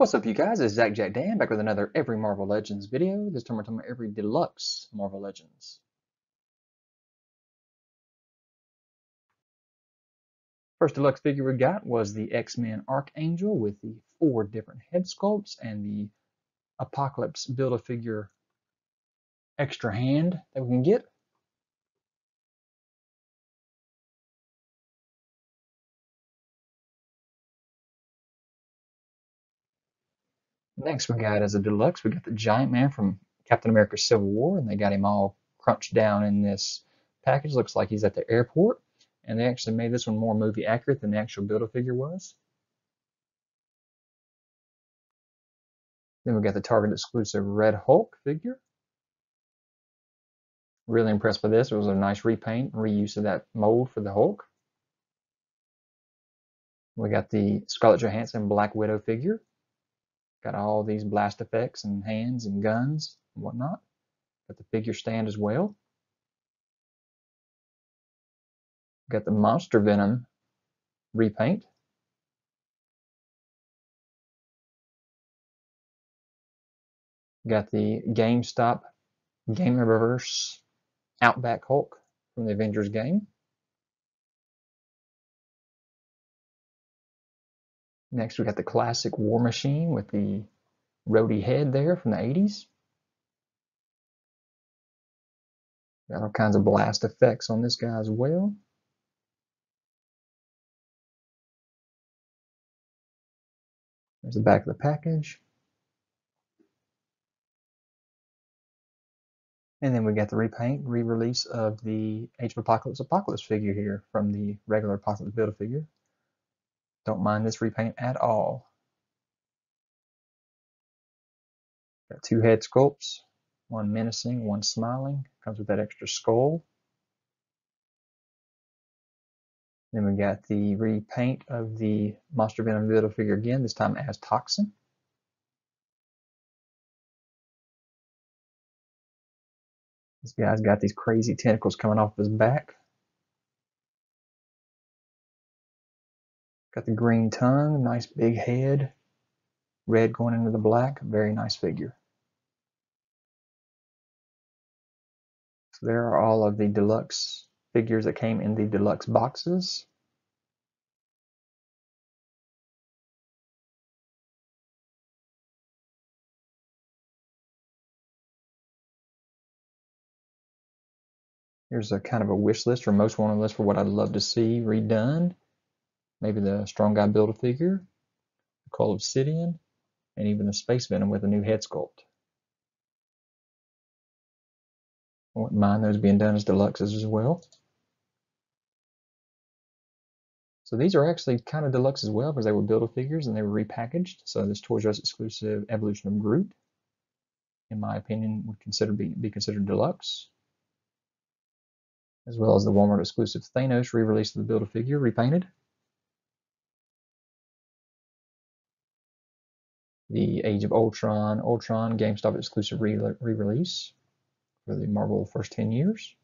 What's up, you guys? It's ZacJacDan back with another Every Marvel Legends video. This time we're talking about every deluxe Marvel Legends. First deluxe figure we got was the X-Men Archangel with the four different head sculpts and the Apocalypse Build-A-Figure extra hand that we can get. Next we got as a deluxe, we got the Giant Man from Captain America Civil War, and they got him all crunched down in this package. Looks like he's at the airport, and they actually made this one more movie accurate than the actual Build-A-Figure was. Then we got the Target exclusive Red Hulk figure. Really impressed by this. It was a nice repaint, and reuse of that mold for the Hulk. We got the Scarlett Johansson Black Widow figure. Got all these blast effects and hands and guns and whatnot. Got the figure stand as well. Got the Monster Venom repaint. Got the GameStop Gamerverse Outback Hulk from the Avengers game. Next, we got the classic War Machine with the Rhodey head there from the 80s. Got all kinds of blast effects on this guy as well. There's the back of the package. And then we got the repaint, re-release of the Age of Apocalypse Apocalypse figure here from the regular Apocalypse Build-A-Figure. Don't mind this repaint at all. Got two head sculpts, one menacing, one smiling. Comes with that extra skull. Then we got the repaint of the Monster Venom Build figure again, this time as Toxin. This guy's got these crazy tentacles coming off his back. Got the green tongue, nice big head, red going into the black, very nice figure. So there are all of the deluxe figures that came in the deluxe boxes. Here's a kind of a wish list or most wanted list for what I'd love to see redone maybe the Strong Guy Build-A-Figure, the Cull Obsidian, and even the Space Venom with a new head sculpt. I wouldn't mind those being done as deluxes as well. So these are actually kind of deluxe as well because they were Build-A-Figures and they were repackaged. So this Toys R Us exclusive Evolution of Groot, in my opinion, would consider be, be considered deluxe. As well as the Walmart exclusive Thanos re-release of the Build-A-Figure repainted. The Age of Ultron, Ultron GameStop exclusive re-release for the Marvel first 10 years.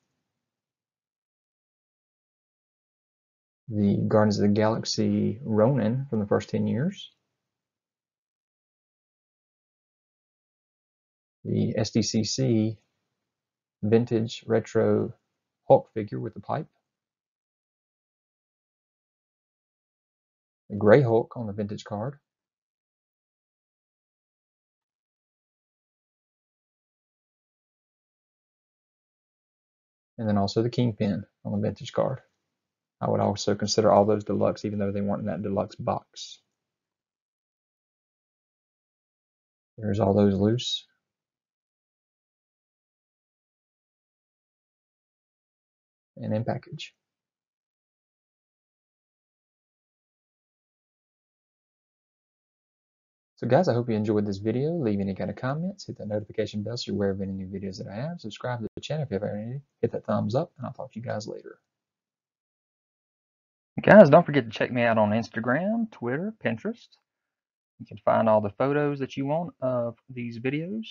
The Guardians of the Galaxy Ronan from the first 10 years. The SDCC vintage retro Hulk figure with the pipe. The Gray Hulk on the vintage card. And then also the Kingpin on the vintage card. I would also consider all those deluxe, even though they weren't in that deluxe box. There's all those loose. And in package. So guys, I hope you enjoyed this video. Leave any kind of comments, hit that notification bell so you're aware of any new videos that I have. Subscribe to the channel if you have any. Hit that thumbs up, and I'll talk to you guys later. Guys, don't forget to check me out on Instagram, Twitter, Pinterest. You can find all the photos that you want of these videos.